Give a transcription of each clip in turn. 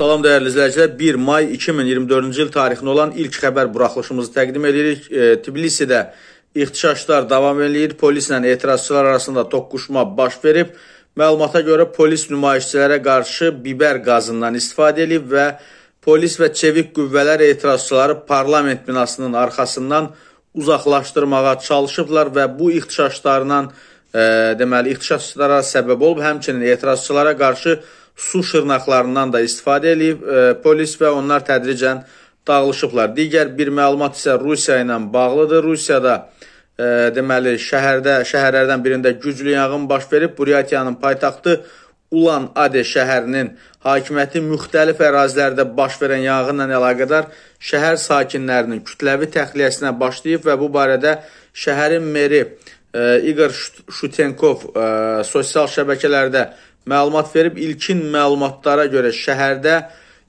Salam dəyərli izləyicilər, 1 may 2024-cü il tarixində olan ilk xəbər buraxılışımızı təqdim edirik. E, Tbilisidə ixtişaşlar davam edir. Polislə etirazçılar arasında toqquşma baş verib. Məlumata görə polis nümayişçilərə qarşı biber qazından istifadə edib və polis və çevik qüvvələr etirazçıları parlament binasının arxasından uzaqlaşdırmağa çalışıblar və bu ixtişaşlarla e, deməli ixtişaşlara səbəb olub, həmçinin etirazçılara qarşı su şırnaqlarından da istifadə edib e, polis və onlar tədricən dağılışıblar. Digər bir məlumat isə Rusiya ilə bağlıdır. Rusiyada e, deməli şəhərdə şəhərlərdən birində güclü yanğın baş verib. Buryatiyanın paytaxtı Ulan Ade şəhərinin hakimiyyəti müxtəlif ərazilərdə baş verən yanğınla əlaqədar şəhər sakinlərinin kütləvi təxliyəsinə başlayıb və bu barədə şəhərin meri e, Igor Şutenkov e, sosial şəbəkələrdə məlumat verib. İlkin məlumatlara görə şəhərdə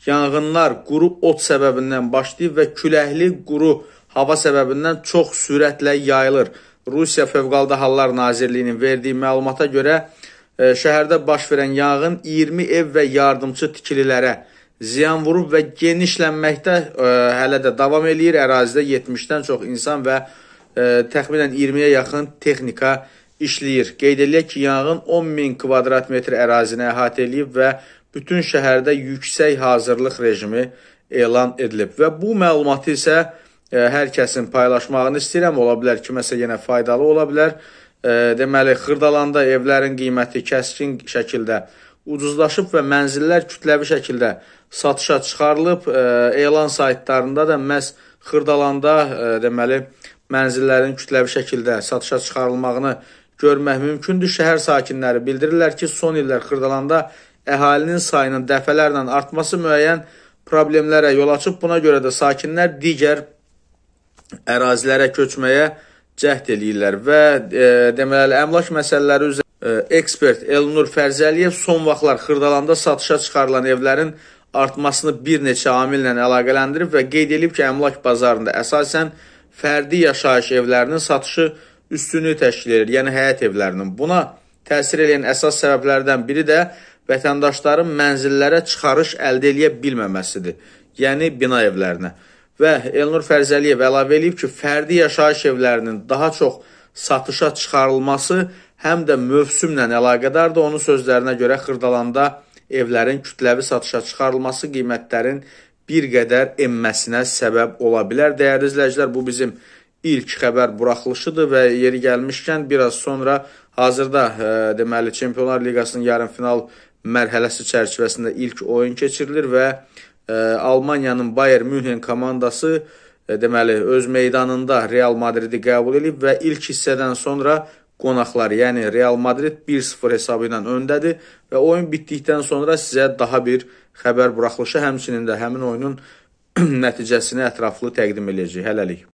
yanğınlar quru ot səbəbindən başlayıb və küləkli quru hava səbəbindən çox sürətlə yayılır. Rusiya Fövqəladə Hallar Nazirliyinin verdiyi məlumata görə e, şəhərdə baş verən yanğın 20 ev və yardımçı tikililərə ziyan vurub və genişlənməkdə e, hələ də davam eləyir. Ərazidə 70-dən çox insan və e, təxminən 20-yə yaxın texnika işləyir. Qeyd edilək ki, yanğın 10 min kvadrat metr ərazini əhatə edib və bütün şəhərdə yüksək hazırlıq rejimi elan edilib. Və bu məlumatı isə ə, e, hər kəsin paylaşmağını istəyirəm. Ola bilər kiməsə yenə faydalı ola bilər. Ə, e, deməli, Xırdalanda evlərin qiyməti kəskin şəkildə ucuzlaşıb və mənzillər kütləvi şəkildə satışa çıxarılıb. Ə, e, elan saytlarında da məhz Xırdalanda ə, deməli mənzillərin kütləvi şəkildə satışa çıxarılmağını görmək mümkündür. Şəhər sakinləri bildirirlər ki, son illər Xırdalanda əhalinin sayının dəfələrlə artması müəyyən problemlərə yol açıb. Buna görə də sakinlər digər ərazilərə köçməyə cəhd eləyirlər və e, deməli əmlak məsələləri üzrə e, ekspert Elnur Fərzəliyev son vaxtlar Xırdalanda satışa çıxarılan evlərin artmasını bir neçə amillə əlaqələndirib və qeyd edib ki, əmlak bazarında əsasən fərdi yaşayış evlərinin satışı üstünlüyü təşkil edir, yəni həyət evlərinin. Buna təsir edən əsas səbəblərdən biri də vətəndaşların mənzillərə çıxarış əldə edə bilməməsidir, yəni bina evlərinə. Və Elnur Fərzəliyev əlavə edib ki, fərdi yaşayış evlərinin daha çox satışa çıxarılması həm də mövsümlə əlaqədardır. Onun sözlərinə görə Xırdalanda evlərin kütləvi satışa çıxarılması qiymətlərin bir qədər enməsinə səbəb ola bilər. Dəyərli izləyicilər, bu bizim ilk xəbər buraxılışıdır və yeri gəlmişkən biraz sonra hazırda ə, e, deməli Çempionlar Liqasının yarımfinal mərhələsi çərçivəsində ilk oyun keçirilir və ə, e, Almaniyanın Bayern Münhen komandası ə, e, deməli öz meydanında Real Madridi qəbul edib və ilk hissədən sonra qonaqlar, yəni Real Madrid 1-0 hesabı ilə öndədir və oyun bitdikdən sonra sizə daha bir xəbər buraxılışı, həmçinin də həmin oyunun nəticəsini ətraflı təqdim edəcəyik. Hələlik.